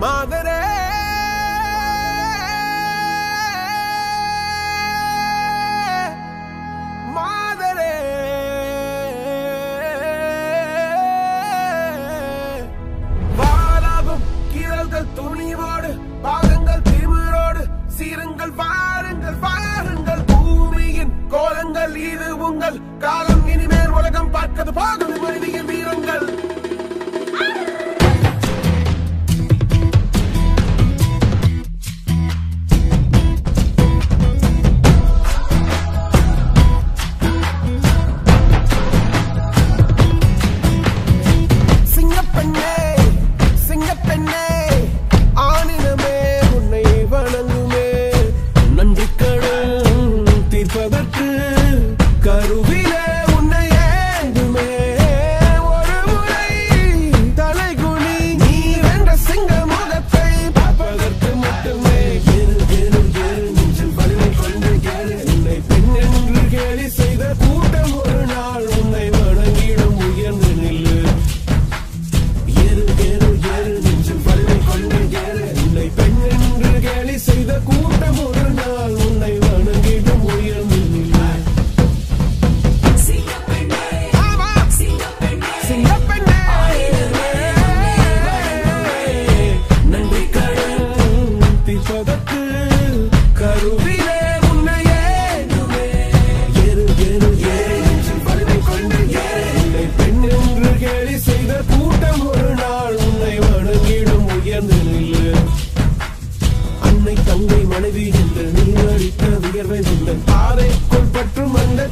மாதரே. மாதரே. வாராகும் கீரல்கள் துணிவோடு பாகங்கள் திமிரோடு சீருங்கள் வாருங்கள் வாருங்கள். பூமியின் கோலங்கள் இது உங்கள் காலம் கேலி செய்த கூட்டம் ஒரு நாள் உன்னை வணங்கிடும் உயர்ந்து நில்லு. ஏறு ஏறு ஏறு நெஞ்சில் வலிமை கொண்டு ஏறு. உன்னை பெண் என்று கேலி செய்த கூட்டம் ஒரு நாள் உன்னை வணங்கிடும் உயர்ந்து நில்லு. நன்றி கடன் தீர்ப்பதற்கு உயர்ந்து நில்லு அன்னை தங்கை மனைவி என்று நீ அளித்த வியர்வை உந்தன். பாதைக்குள் பற்றும் அந்த